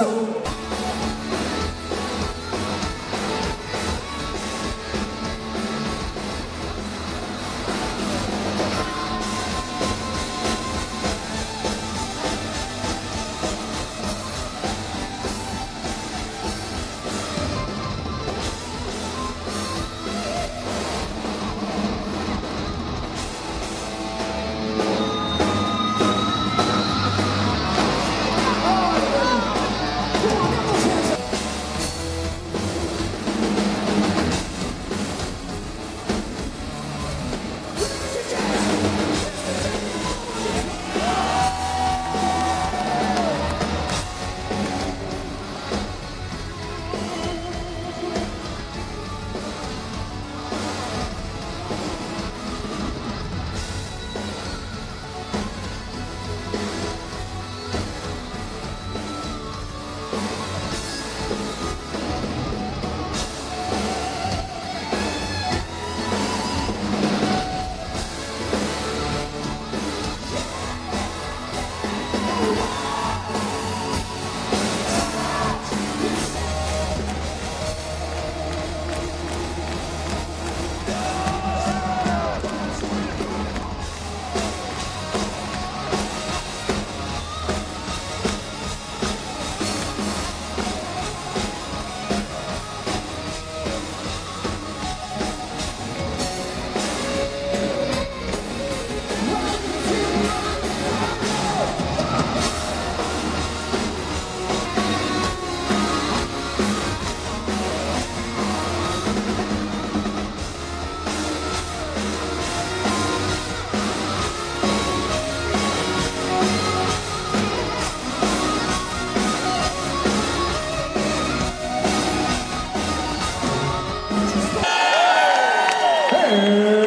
so Hey!